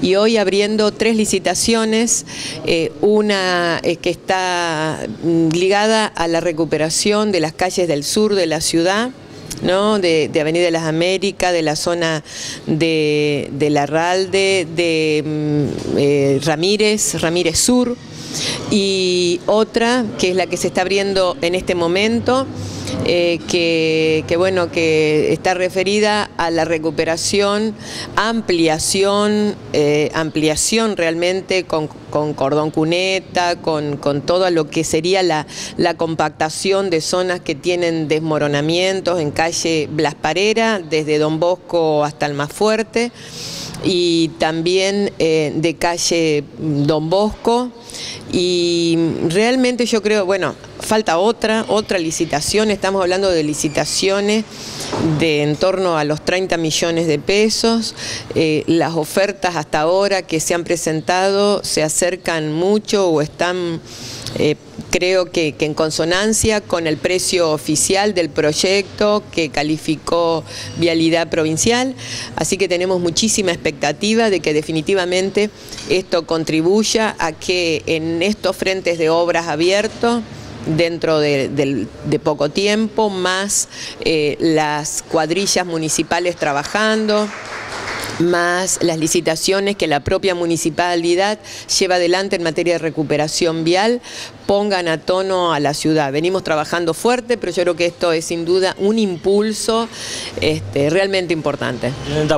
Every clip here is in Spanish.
y hoy abriendo tres licitaciones, eh, una eh, que está mm, ligada a la recuperación de las calles del sur de la ciudad, ¿no? De, Avenida de las Américas, de la zona de, de Larralde, de mm, eh, Ramírez, Ramírez Sur, y otra que es la que se está abriendo en este momento, eh, que, bueno, que está referida a la recuperación, ampliación, eh, ampliación realmente con, cordón cuneta, con, con, todo lo que sería la, la, compactación de zonas que tienen desmoronamientos en calle Blas Parera, desde Don Bosco hasta el más fuerte y también eh, de calle Don Bosco. Y realmente yo creo, bueno, falta otra, otra licitación, estamos hablando de licitaciones de en torno a los 30 millones de pesos, eh, las ofertas hasta ahora que se han presentado se acercan mucho o están eh, creo que, en consonancia con el precio oficial del proyecto que calificó Vialidad Provincial, así que tenemos muchísima expectativa de que definitivamente esto contribuya a que en estos frentes de obras abiertos, dentro de, poco tiempo, más eh, las cuadrillas municipales trabajando, más las licitaciones que la propia municipalidad lleva adelante en materia de recuperación vial, pongan a tono a la ciudad. Venimos trabajando fuerte, pero yo creo que esto es sin duda un impulso este, realmente importante.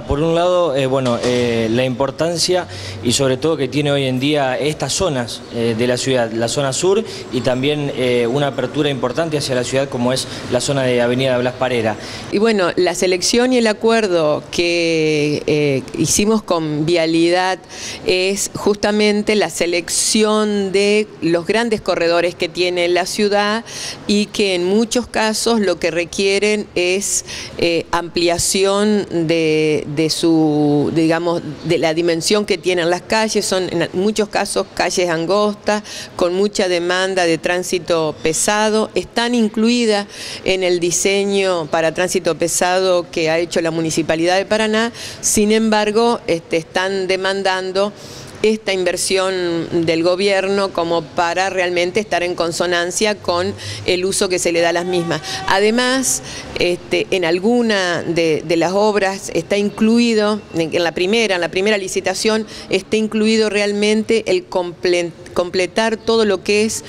Por un lado, eh, bueno, eh, la importancia y sobre todo que tiene hoy en día estas zonas eh, de la ciudad, la zona sur y también una apertura importante hacia la ciudad como es la zona de Avenida Blas Parera. Y bueno, la selección y el acuerdo que hicimos con Vialidad es justamente la selección de los grandes corredores que tiene la ciudad y que en muchos casos lo que requieren es eh, ampliación de, su, digamos, de la dimensión que tienen las calles, son en muchos casos calles angostas, con mucha demanda de tránsito pesado, están incluidas en el diseño para tránsito pesado que ha hecho la Municipalidad de Paraná, sin embargo, este, están demandando esta inversión del gobierno como para realmente estar en consonancia con el uso que se le da a las mismas. Además, este, en alguna de, las obras está incluido, en la primera, en la primera licitación, está incluido realmente el completar todo lo que es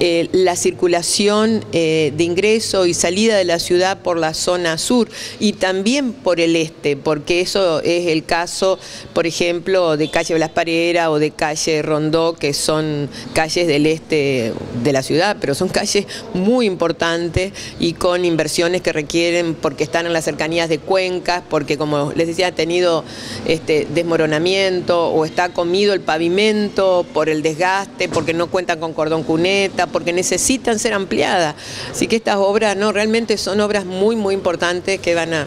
eh, la circulación eh, de ingreso y salida de la ciudad por la zona sur y también por el este, porque eso es el caso, por ejemplo, de calle Blas Parera o de calle Rondó, que son calles del este de la ciudad, pero son calles muy importantes y con inversiones que requieren porque están en las cercanías de cuencas, porque como les decía, ha tenido este, desmoronamiento o está comido el pavimento por el desgaste, porque no cuentan con cordón cuneta, porque necesitan ser ampliadas. Así que estas obras no realmente son obras muy, muy importantes que van a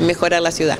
mejorar la ciudad.